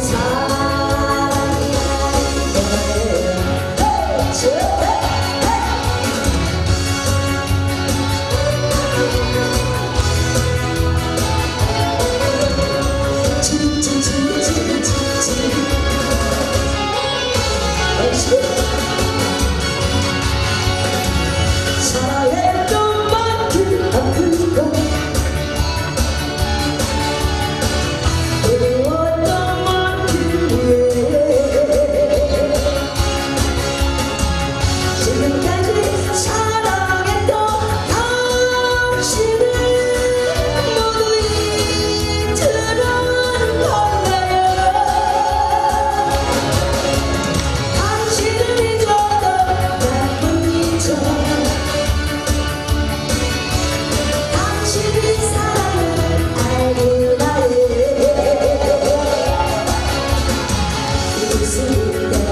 time. sozinha.